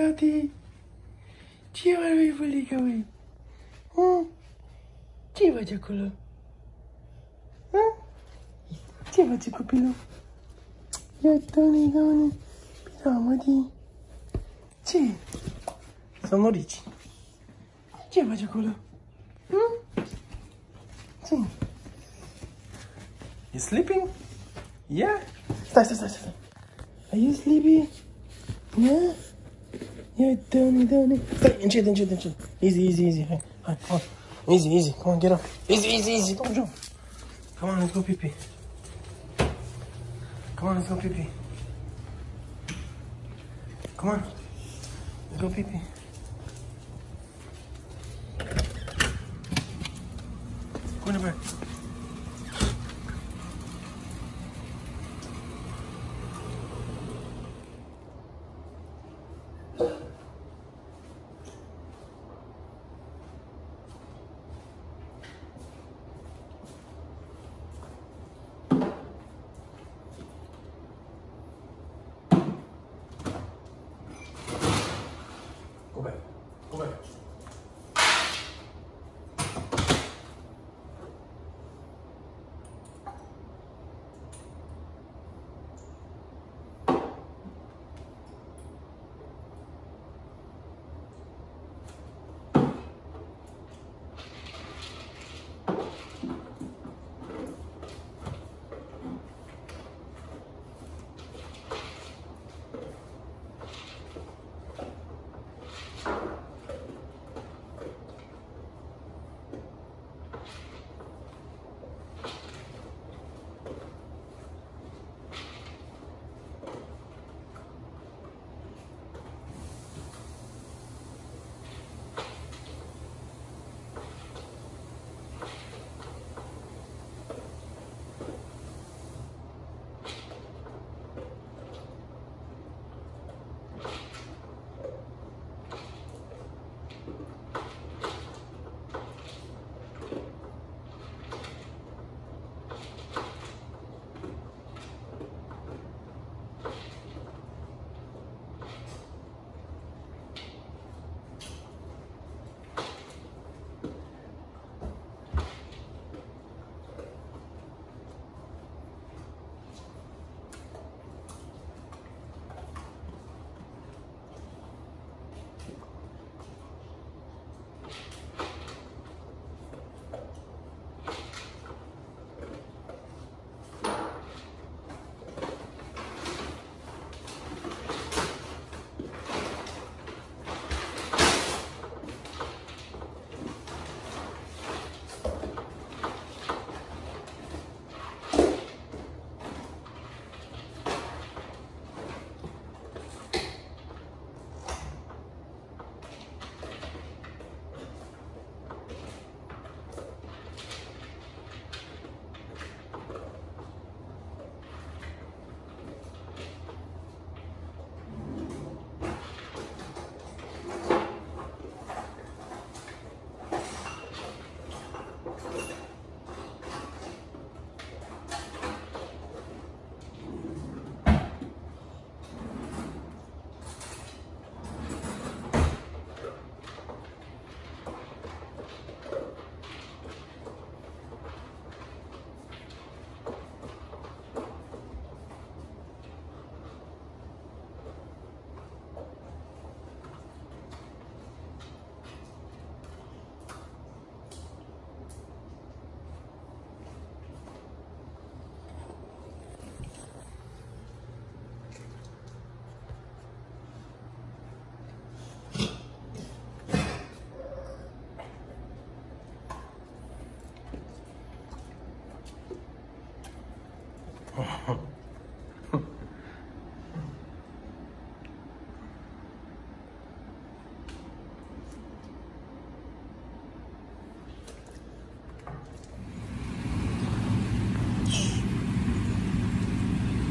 что ты? Чего вы вылиговый? А? Чего ты кулю? А? Чего ты купила? Я то не говорю. Пирамоди. Че? Саморич. Чего ты кулю? А? Че? You sleeping? Yeah. Стой, стой, стой, стой. Are you sleepy? Yeah. Yeah, Downey, Downey. And shit, and shit, and shit. Easy, easy, easy. Hey, hey, come on. Easy, easy. Come on, get up. Easy, easy, easy. Don't jump. Come on, let's go pee pee. Come on, let's go pee pee. Come on. Let's go pee pee. Come in the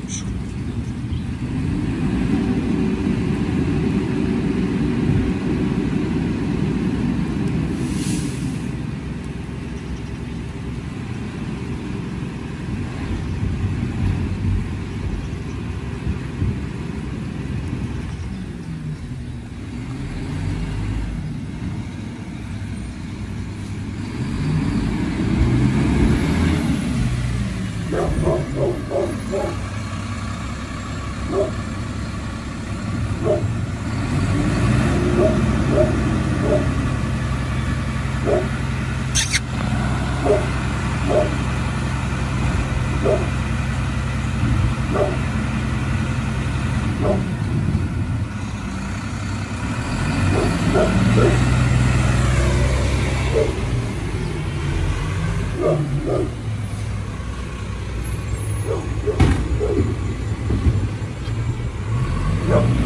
Sure. 오. Yep.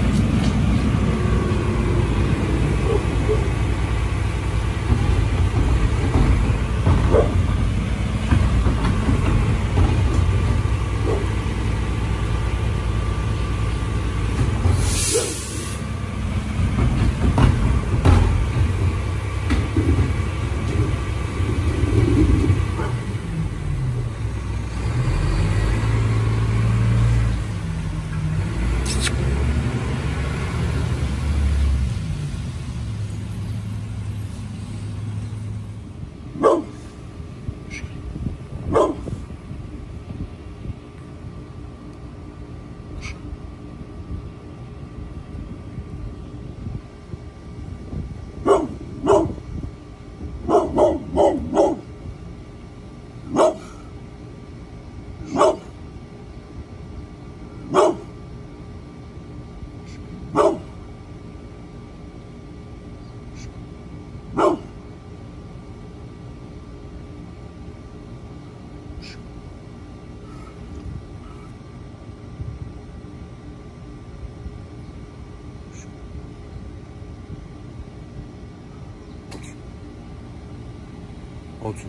抱住。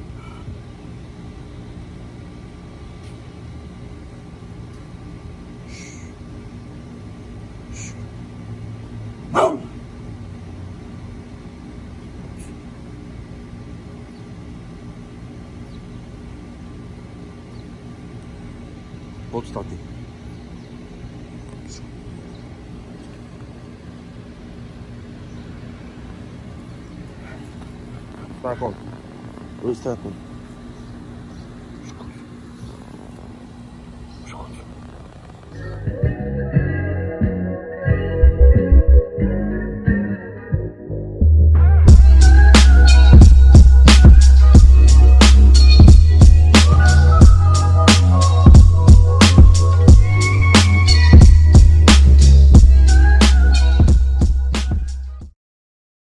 嘘。嘘。抱。抱住大腿。打光。What's happening?